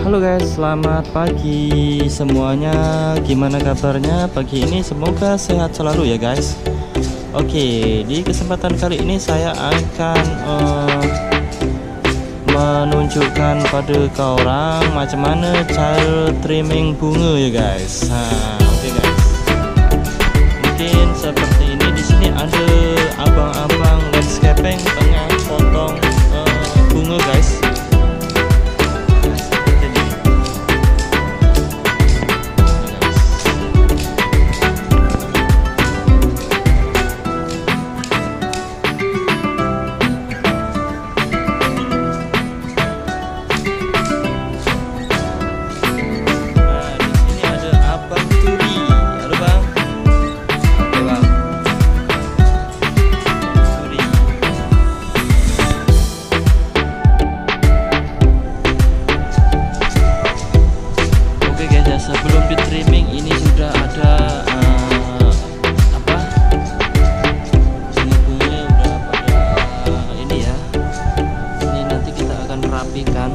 Halo guys, selamat pagi semuanya. Gimana kabarnya pagi ini? Semoga sehat selalu ya guys. Oke, di kesempatan kali ini saya akan uh, menunjukkan pada kau orang macam mana cara trimming bunga ya guys. Nah, oke guys. Mungkin seperti ini di sini ada abang-abang landscaping trimming ini sudah ada uh, apa? Bunga-bunganya udah pada uh, ini ya. Ini nanti kita akan rapikan